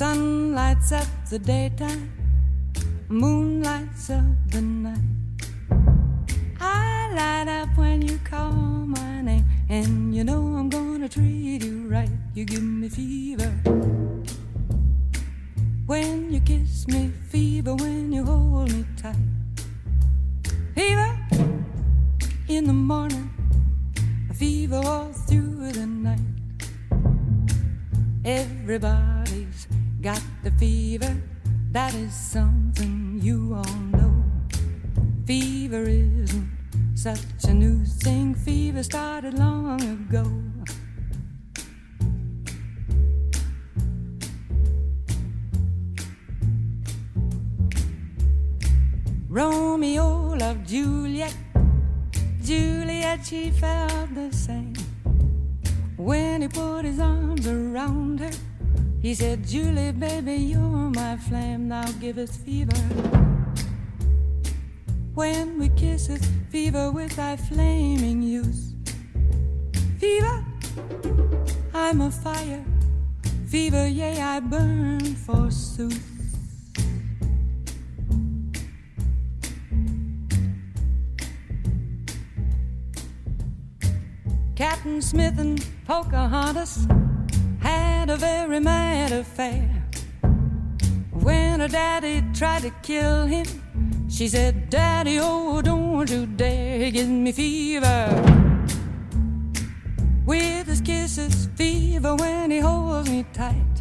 Sun lights up the daytime, moon lights up the night. I light up when you call my name, and you know I'm gonna treat you right. You give me fever. When you kiss me, fever when you hold me tight. Fever in the morning, fever all through the night. Everybody's got the fever, that is something you all know. Fever isn't such a new thing, fever started long ago. Romeo loved Juliet, Juliet, she felt the same. When he put his arms around her, he said, Julie, baby, you're my flame, now give us fever. When we kiss, it's fever with thy flaming youth. Fever, I'm a fire. Fever, yea, I burn forsooth. Captain Smith and Pocahontas had a very mad affair. When her daddy tried to kill him, she said, Daddy, oh, don't you dare give me fever. With his kisses, fever when he holds me tight.